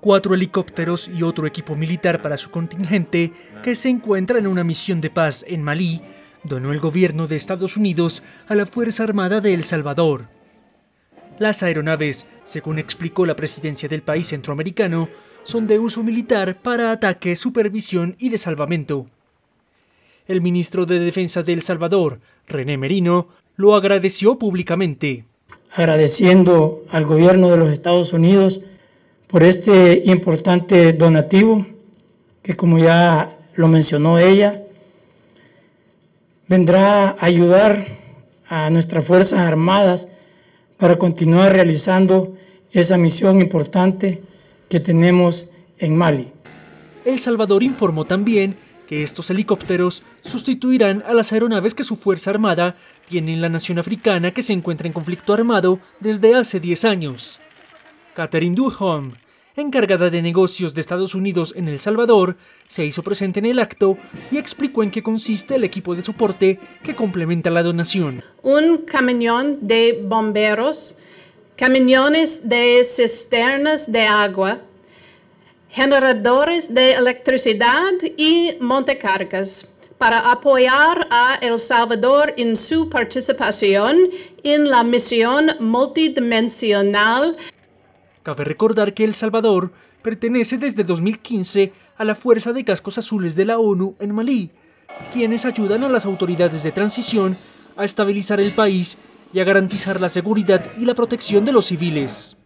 cuatro helicópteros y otro equipo militar para su contingente que se encuentra en una misión de paz en Malí, donó el gobierno de Estados Unidos a la Fuerza Armada de El Salvador. Las aeronaves, según explicó la presidencia del país centroamericano, son de uso militar para ataque, supervisión y de salvamento. El ministro de Defensa de El Salvador, René Merino, lo agradeció públicamente. Agradeciendo al gobierno de los Estados Unidos por este importante donativo, que como ya lo mencionó ella, vendrá a ayudar a nuestras Fuerzas Armadas para continuar realizando esa misión importante que tenemos en Mali. El Salvador informó también que estos helicópteros sustituirán a las aeronaves que su Fuerza Armada tiene en la nación africana que se encuentra en conflicto armado desde hace 10 años. Catherine Duhon, encargada de negocios de Estados Unidos en El Salvador, se hizo presente en el acto y explicó en qué consiste el equipo de soporte que complementa la donación. Un camión de bomberos, camiones de cisternas de agua, generadores de electricidad y montecargas para apoyar a El Salvador en su participación en la misión multidimensional Cabe recordar que El Salvador pertenece desde 2015 a la Fuerza de Cascos Azules de la ONU en Malí, quienes ayudan a las autoridades de transición a estabilizar el país y a garantizar la seguridad y la protección de los civiles.